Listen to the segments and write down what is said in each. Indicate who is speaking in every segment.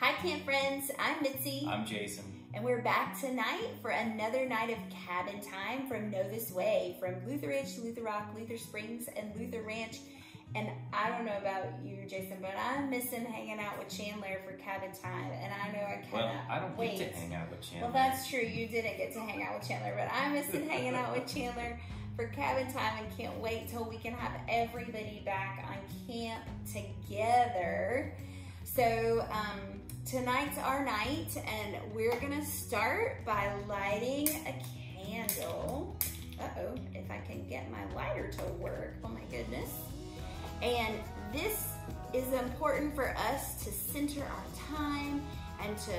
Speaker 1: Hi, camp friends. I'm Mitzi.
Speaker 2: I'm Jason.
Speaker 1: And we're back tonight for another night of cabin time from Novus Way, from Luther Ridge, Luther Rock, Luther Springs, and Lutheranch. And I don't know about you, Jason, but I'm missing hanging out with Chandler for cabin time. And I know I cannot
Speaker 2: Well, I don't
Speaker 1: wait.
Speaker 2: get to hang out with Chandler.
Speaker 1: Well, that's true. You didn't get to hang out with Chandler, but I'm missing hanging out with Chandler for cabin time and can't wait till we can have everybody back on camp together. So, um, tonight's our night, and we're gonna start by lighting a candle. Uh oh, if I can get my lighter to work. Oh my goodness. And this is important for us to center our time and to,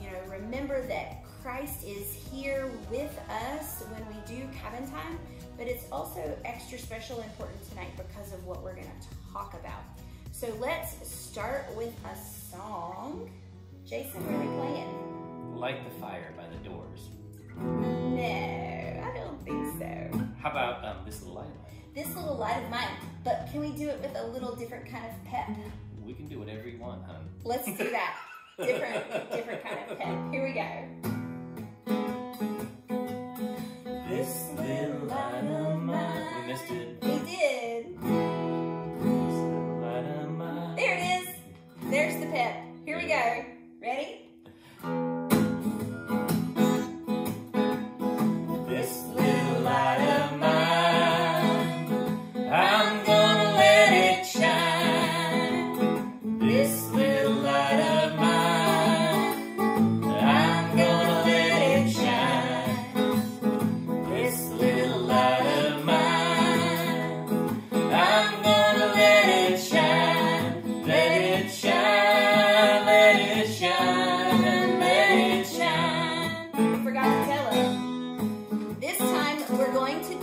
Speaker 1: you know, remember that Christ is here with us when we do cabin time, but it's also extra special important tonight because of what we're to talk about. So let's start with a song. Jason, where are we playing?
Speaker 2: Light the Fire by the Doors.
Speaker 1: No, I don't think so.
Speaker 2: How about um, This Little Light of Mine?
Speaker 1: This little light of mine, but can we do it with a little different kind of pep?
Speaker 2: We can do whatever you want, hun.
Speaker 1: Let's do that. different, different kind of pep. Here we go.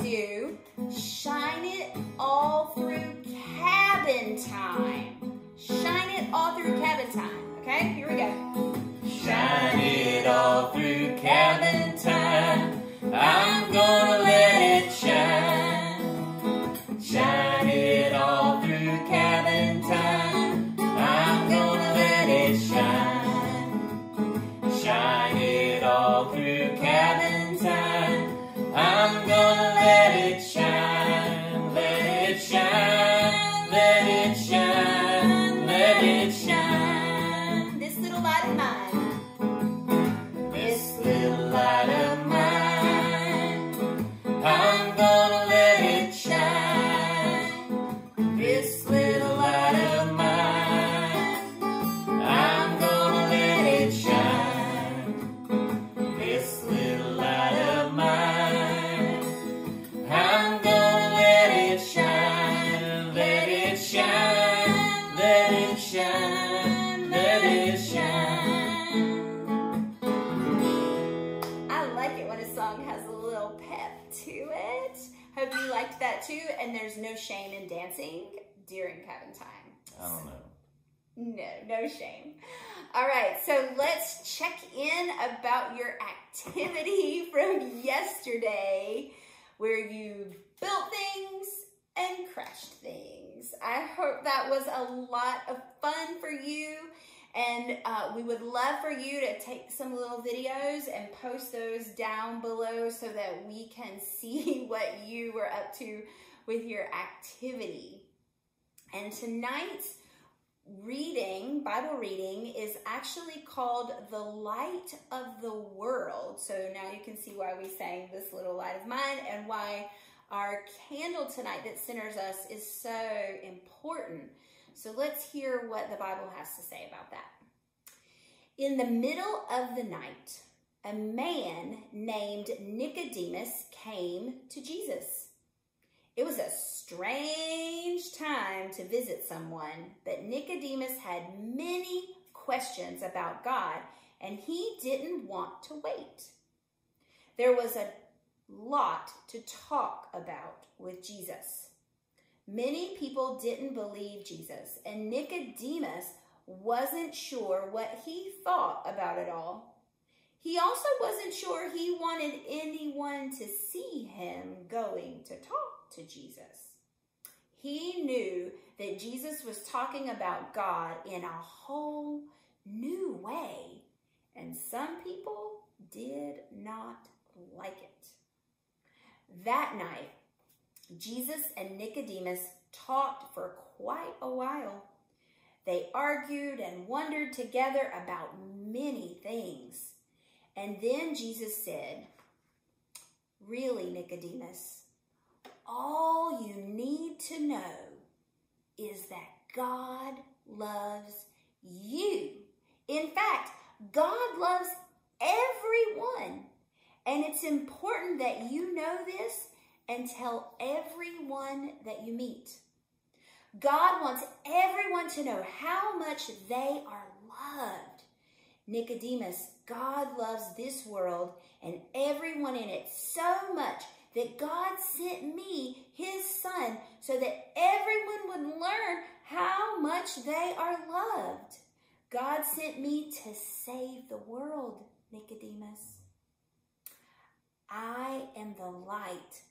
Speaker 1: Do Shine It All Through Cabin Time. Shine it all through cabin time. Okay, here we go.
Speaker 2: Shine it all through cabin time. I'm gonna let it shine. Shine it all through cabin time. I'm gonna let it shine. Shine it all through cabin time.
Speaker 1: Dancing during cabin time.
Speaker 2: I don't know.
Speaker 1: No, no shame. All right, so let's check in about your activity from yesterday where you built things and crashed things. I hope that was a lot of fun for you. And uh, we would love for you to take some little videos and post those down below so that we can see what you were up to with your activity. And tonight's reading, Bible reading, is actually called The Light of the World. So now you can see why we sang This Little Light of Mine and why our candle tonight that centers us is so important. So let's hear what the Bible has to say about that. In the middle of the night, a man named Nicodemus came to Jesus. It was a strange time to visit someone, but Nicodemus had many questions about God and he didn't want to wait. There was a lot to talk about with Jesus. Many people didn't believe Jesus, and Nicodemus wasn't sure what he thought about it all. He also wasn't sure he wanted anyone to see him going to talk to Jesus. He knew that Jesus was talking about God in a whole new way, and some people did not like it. That night, Jesus and Nicodemus talked for quite a while. They argued and wondered together about many things. And then Jesus said, Really, Nicodemus, all you need to know is that God loves you. In fact, God loves everyone. And it's important that you know this and tell everyone that you meet. God wants everyone to know how much they are loved. Nicodemus, God loves this world and everyone in it so much that God sent me, his son, so that everyone would learn how much they are loved. God sent me to save the world, Nicodemus. I am the light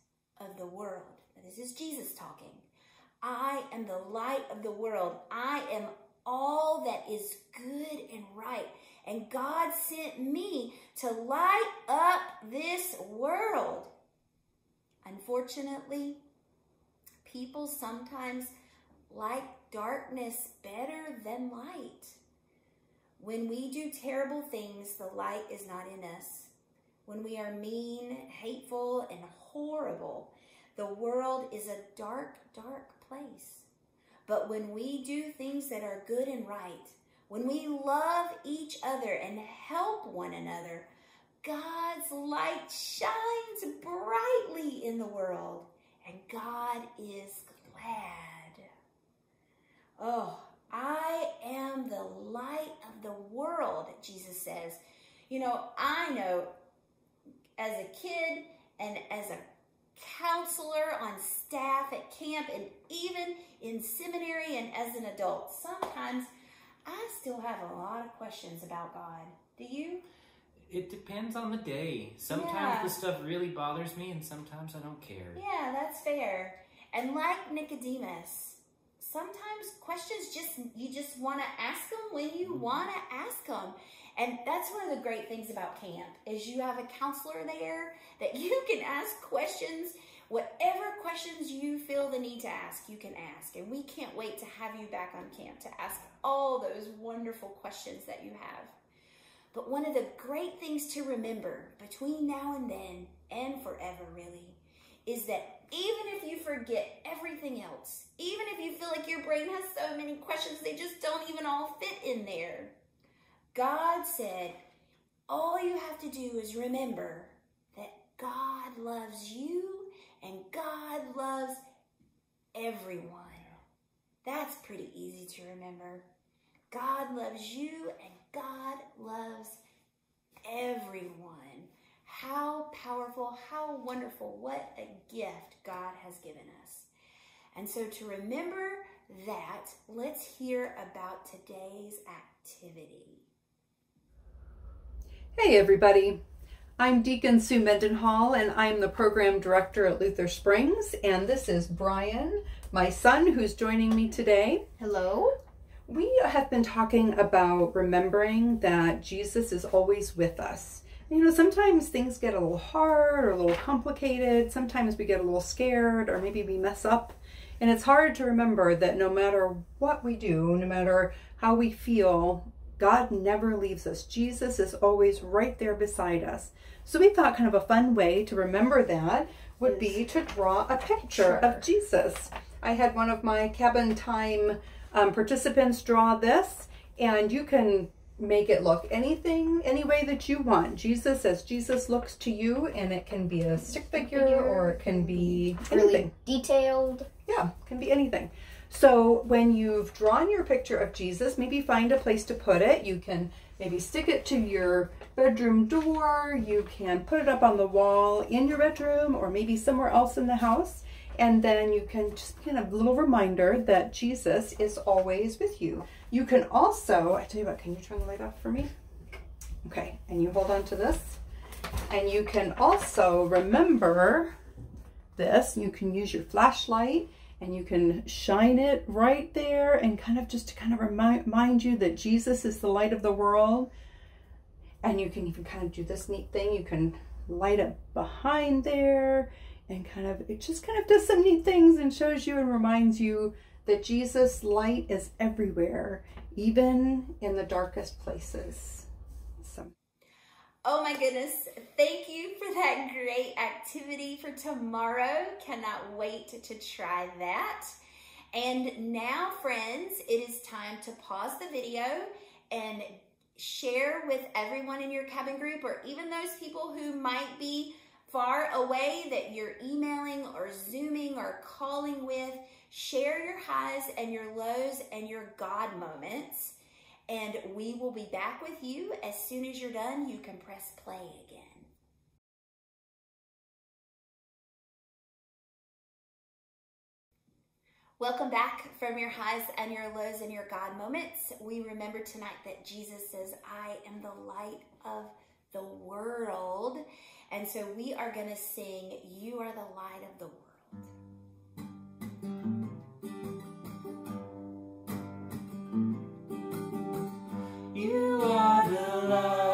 Speaker 1: of the world. This is Jesus talking. I am the light of the world. I am all that is good and right. And God sent me to light up this world. Unfortunately, people sometimes like darkness better than light. When we do terrible things, the light is not in us. When we are mean, hateful, and horrible, the world is a dark, dark place. But when we do things that are good and right, when we love each other and help one another, God's light shines brightly in the world, and God is glad. Oh, I am the light of the world, Jesus says. You know, I know as a kid and as a counselor on staff at camp and even in seminary and as an adult, sometimes I still have a lot of questions about God. Do you?
Speaker 2: It depends on the day. Sometimes
Speaker 1: Yeah.
Speaker 2: the stuff really bothers me, and sometimes I don't care.
Speaker 1: Yeah, that's fair. And like Nicodemus, sometimes questions just you just want to ask them when you mm-hmm. want to ask them. And that's one of the great things about camp is you have a counselor there that you can ask questions, whatever questions you feel the need to ask, you can ask. And we can't wait to have you back on camp to ask all those wonderful questions that you have. But one of the great things to remember between now and then and forever really is that even if you forget everything else, even if you feel like your brain has so many questions, they just don't even all fit in there. God said, all you have to do is remember that God loves you and God loves everyone. That's pretty easy to remember. God loves you and God loves everyone. How powerful, how wonderful, what a gift God has given us. And so, to remember that, let's hear about today's activity.
Speaker 3: Hey everybody, I'm Deacon Sue Mendenhall and I'm the program director at Luther Springs and this is Brian, my son who's joining me today.
Speaker 1: Hello?
Speaker 3: We have been talking about remembering that Jesus is always with us. You know, sometimes things get a little hard or a little complicated. Sometimes we get a little scared or maybe we mess up. And it's hard to remember that no matter what we do, no matter how we feel, God never leaves us. Jesus is always right there beside us. So we thought kind of a fun way to remember that would be to draw a picture of Jesus. I had one of my cabin time um, participants draw this, and you can make it look anything, any way that you want. Jesus as Jesus looks to you, and it can be a stick figure, or it can be anything.
Speaker 4: really detailed.
Speaker 3: Yeah, can be anything. So when you've drawn your picture of Jesus, maybe find a place to put it. You can maybe stick it to your bedroom door. You can put it up on the wall in your bedroom or maybe somewhere else in the house. And then you can just kind of little reminder that Jesus is always with you. You can also, I tell you what, can you turn the light off for me? Okay, and you hold on to this. And you can also remember this. You can use your flashlight and you can shine it right there and kind of just to kind of remind, you that Jesus is the light of the world. And you can even kind of do this neat thing. You can light up behind there and kind of, it just kind of does some neat things and shows you and reminds you that Jesus' light is everywhere, even in the darkest places.
Speaker 1: Oh my goodness. Thank you for that great activity for tomorrow. Cannot wait to try that. And now, friends, it is time to pause the video and share with everyone in your cabin group or even those people who might be far away that you're emailing or Zooming or calling with. Share your highs and your lows and your God moments. And we will be back with you as soon as you're done. You can press play again. Welcome back from your highs and your lows and your God moments. We remember tonight that Jesus says, I am the light of the world. And so we are going to sing, You Are the Light of the World.
Speaker 2: You are the light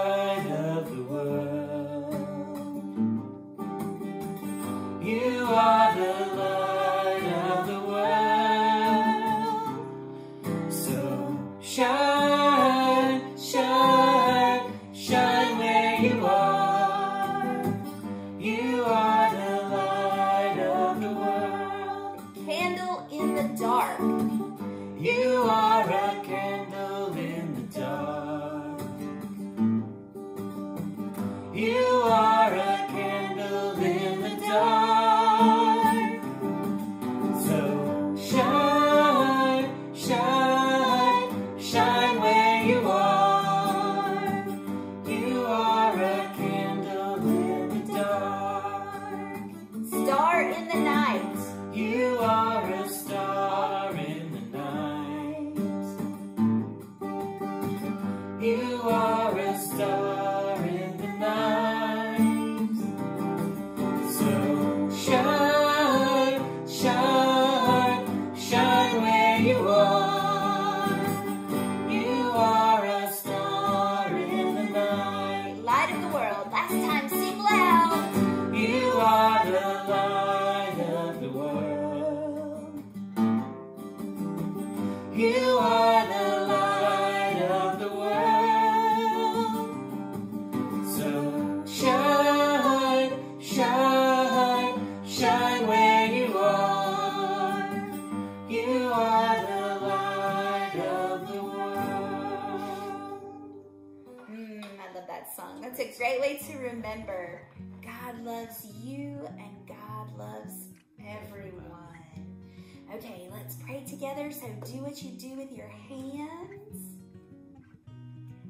Speaker 1: That's a great way to remember God loves you and God loves everyone. Okay, let's pray together. So do what you do with your hands.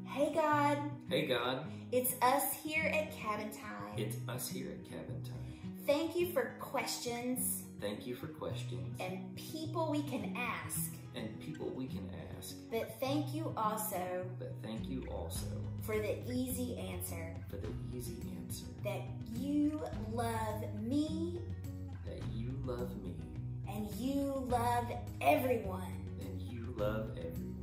Speaker 1: Hey God,
Speaker 4: Hey God,
Speaker 1: it's us here at Cabin Time.
Speaker 4: it's us here at Cabin Time.
Speaker 1: Thank you for questions
Speaker 4: Thank you for questions
Speaker 1: and people we can ask.
Speaker 4: and people we can ask,
Speaker 1: But thank you also
Speaker 4: but thank you also
Speaker 1: for the easy answer
Speaker 4: for the easy answer
Speaker 1: that you love me everyone.
Speaker 4: and you love everyone.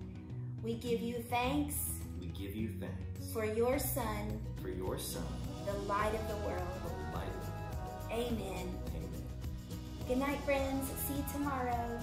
Speaker 1: We give you thanks
Speaker 4: We give you thanks
Speaker 1: for your Son,
Speaker 4: for your Son,
Speaker 1: the light of the world.
Speaker 4: the light of the world. Amen.
Speaker 1: Good night, friends. See you tomorrow.